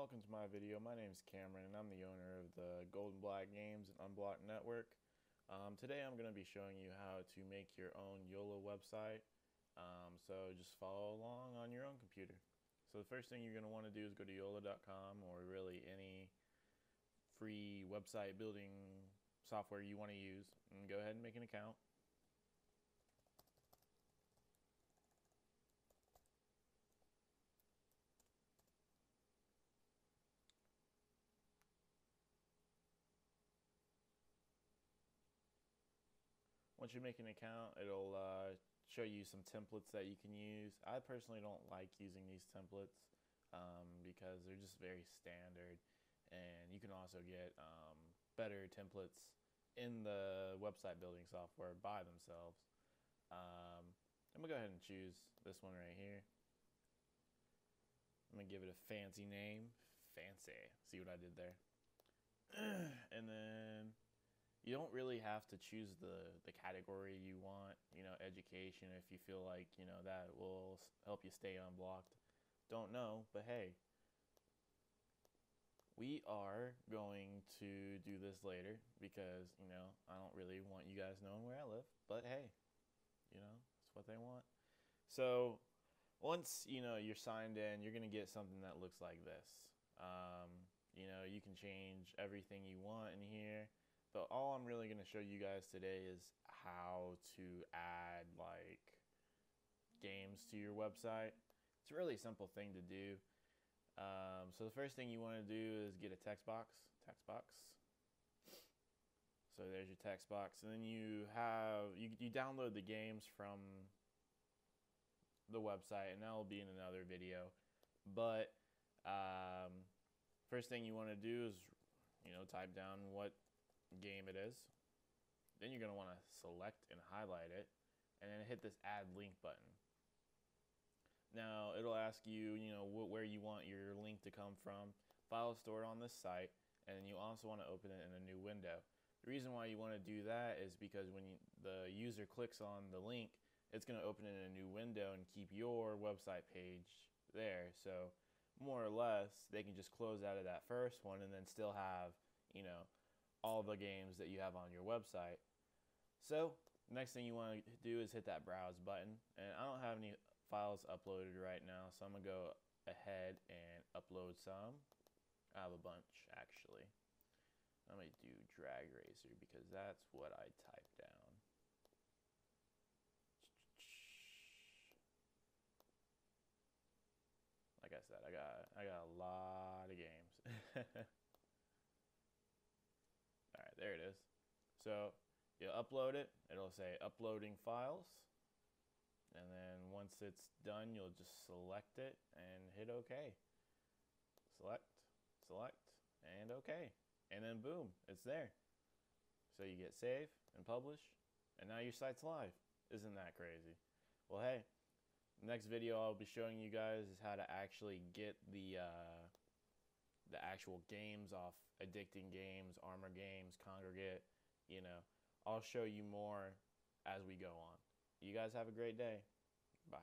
welcome to my video. My name is Cameron and I'm the owner of the Gold and Black Games and Unblocked Network. Um, today I'm going to be showing you how to make your own Yola website. Um, so just follow along on your own computer. So the first thing you're going to want to do is go to Yola.com or really any free website building software you want to use and go ahead and make an account. Once you make an account, it'll uh, show you some templates that you can use. I personally don't like using these templates um, because they're just very standard, and you can also get um, better templates in the website building software by themselves. Um, I'm gonna go ahead and choose this one right here. I'm gonna give it a fancy name. Fancy. See what I did there? and then you don't really have to choose the the category you want you know education if you feel like you know that will help you stay unblocked. Don't know but hey. We are going to do this later because you know i don't really want you guys knowing where i live but hey you know it's what they want. So once you know you're signed in you're going to get something that looks like this. Um, you know you can change everything you want in here but all I'm really going to show you guys today is how to add like games to your website. It's a really simple thing to do. Um, so the first thing you want to do is get a text box. Text box. So there's your text box, and then you have you you download the games from the website, and that will be in another video. But um, first thing you want to do is you know type down what game it is. Then you're going to want to select and highlight it and then hit this add link button. Now it'll ask you, you know, where you want your link to come from. File stored on this site and you also want to open it in a new window. The reason why you want to do that is because when you, the user clicks on the link, it's going to open it in a new window and keep your website page there. So more or less, they can just close out of that first one and then still have, you know, all the games that you have on your website. So next thing you want to do is hit that browse button. And I don't have any files uploaded right now, so I'm going to go ahead and upload some. I have a bunch actually. I'm going to do drag racer because that's what I typed down. Like I said, I got I got a lot of games. All right, there it is. So you upload it. It'll say uploading files. And then once it's done, you'll just select it and hit OK. Select, select, and OK. And then boom, it's there. So you get save and publish, and now your site's live. Isn't that crazy? Well, hey, next video I'll be showing you guys is how to actually get the uh, the actual games off addicting games, armor games, Kongregate, you know. I'll show you more as we go on. You guys have a great day. Bye.